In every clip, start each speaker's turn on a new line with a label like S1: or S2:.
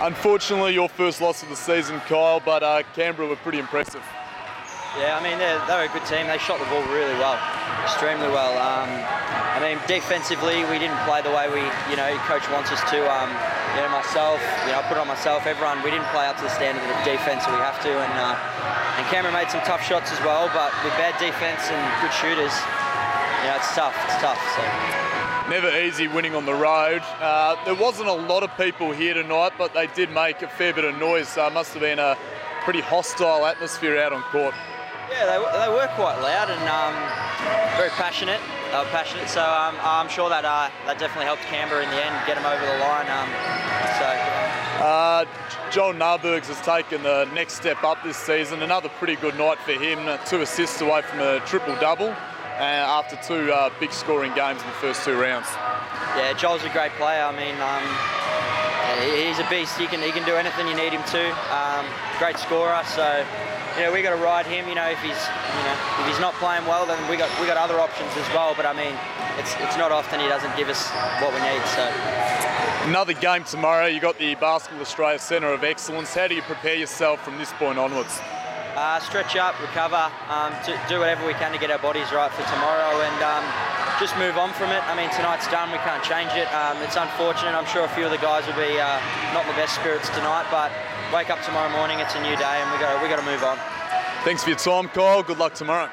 S1: Unfortunately, your first loss of the season, Kyle, but uh, Canberra were pretty impressive.
S2: Yeah, I mean, they're, they're a good team. They shot the ball really well, extremely well. Um, I mean, defensively, we didn't play the way we, you know, coach wants us to. Um, you know, myself, you know, I put it on myself, everyone, we didn't play up to the standard of the defense that we have to. And, uh, and Canberra made some tough shots as well, but with bad defense and good shooters, know, it's tough. It's tough. So.
S1: Never easy winning on the road. Uh, there wasn't a lot of people here tonight, but they did make a fair bit of noise. So it must have been a pretty hostile atmosphere out on court.
S2: Yeah, they, they were quite loud and um, very passionate. They were passionate, so um, I'm sure that uh, that definitely helped Canberra in the end, get them over the line. Um, so.
S1: Uh, Joel Narbergs has taken the next step up this season. Another pretty good night for him. Two assists away from a triple double after two uh, big scoring games in the first two rounds.
S2: Yeah, Joel's a great player. I mean, um, he's a beast. He can he can do anything you need him to. Um, great scorer. So you know, we got to ride him. You know, if he's, you know, if he's not playing well, then we got we got other options as well. But I mean, it's it's not often he doesn't give us what we need. So.
S1: Another game tomorrow. You got the Basketball Australia Centre of Excellence. How do you prepare yourself from this point onwards?
S2: Uh, stretch up, recover, um, do whatever we can to get our bodies right for tomorrow, and um, just move on from it. I mean, tonight's done. We can't change it. Um, it's unfortunate. I'm sure a few of the guys will be uh, not in the best spirits tonight, but wake up tomorrow morning. It's a new day, and we got we got to move on.
S1: Thanks for your time, Kyle. Good luck tomorrow.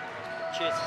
S2: Cheers.